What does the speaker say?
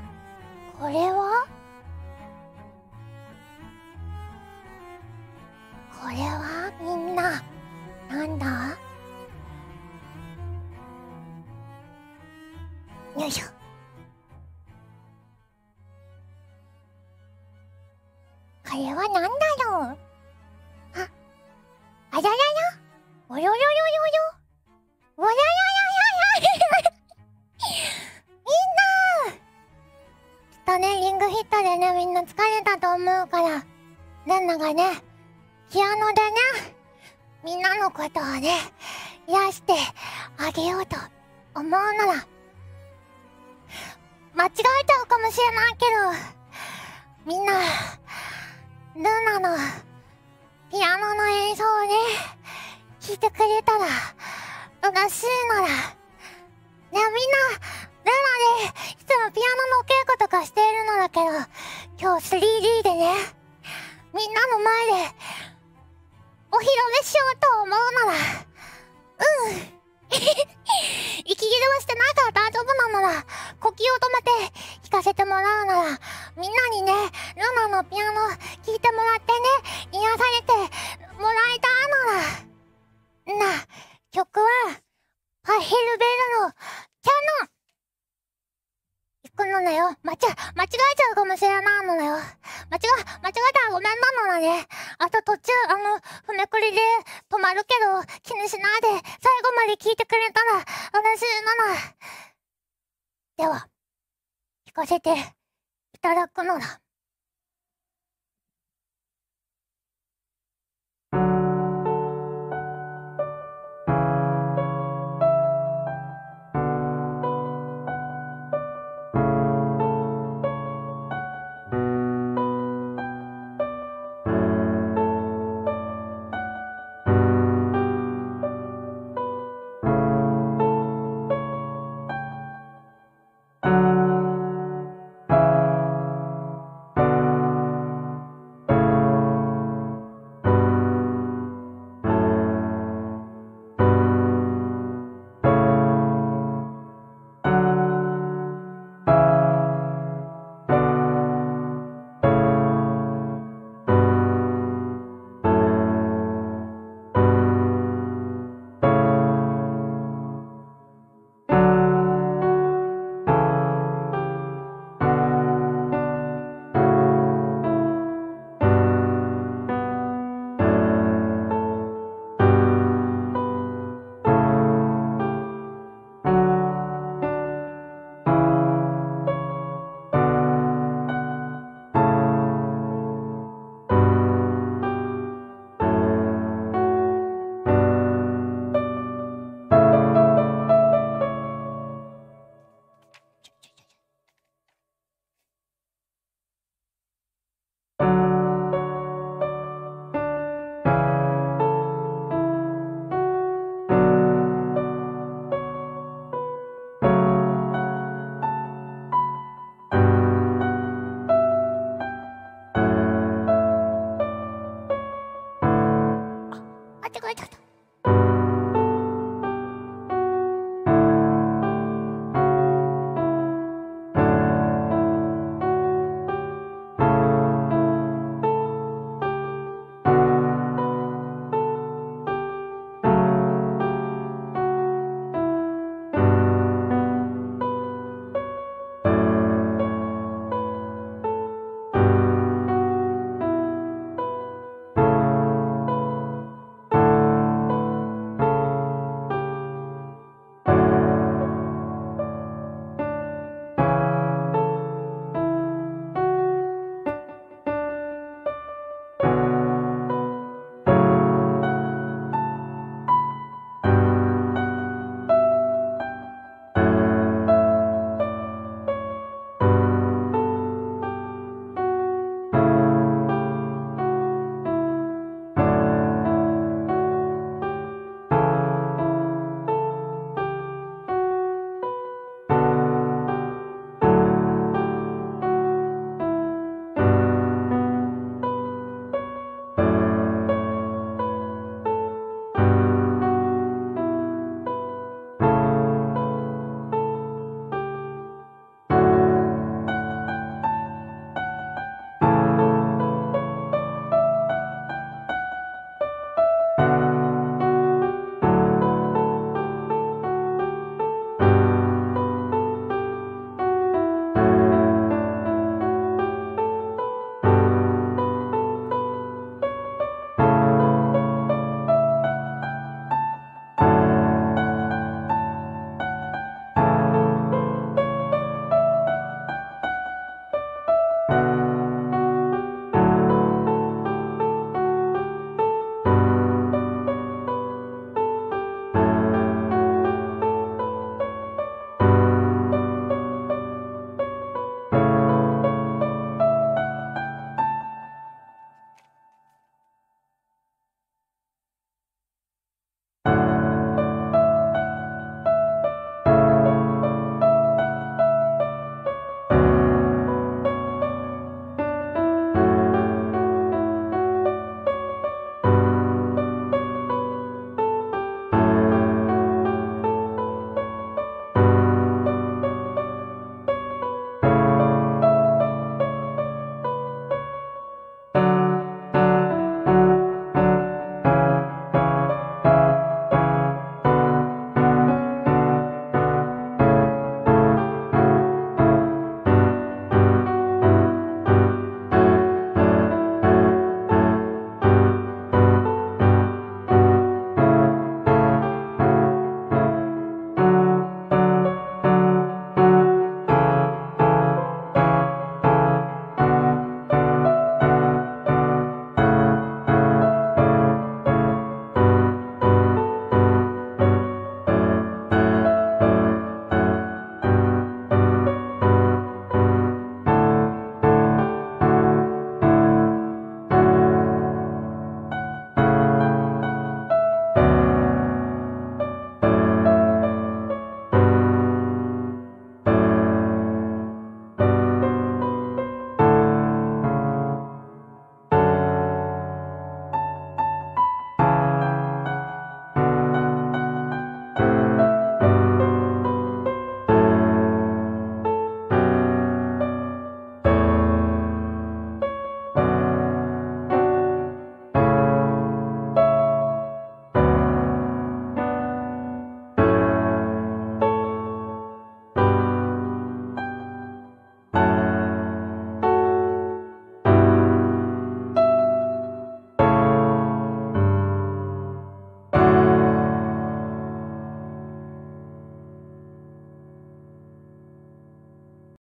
これは？これはみんな、なんだ？よいしょ。これはなんだ？とね、リングヒットでね、みんな疲れたと思うから、ルナがね、ピアノでね、みんなのことをね、癒してあげようと思うなら、間違えちゃうかもしれないけど、みんな、ルナのピアノの演奏をね、聴いてくれたら、嬉しいなら、ね、みんな、ルナで、ピアノの稽古とかしているのだけど、今日 3D でね、みんなの前で、お披露目しようと思うなら、うん。息切れはしてないから大丈夫なのら、呼吸を止めて弾かせてもらうなら、みんなにね、ルナのピアノ聴いてもらってね、癒されてもらいたいなら、な、曲は、パヘルベルのキャノン。くのだよ。間違、間違えちゃうかもしれないのだよ。間違、間違えたらごめんなのだね。あと途中、あの、ふめくりで止まるけど、気にしないで、最後まで聞いてくれたら、嬉しいなら。では、聞かせていただくのだ。